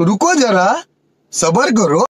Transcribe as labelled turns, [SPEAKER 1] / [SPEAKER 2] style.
[SPEAKER 1] रुको जरा सबर करो।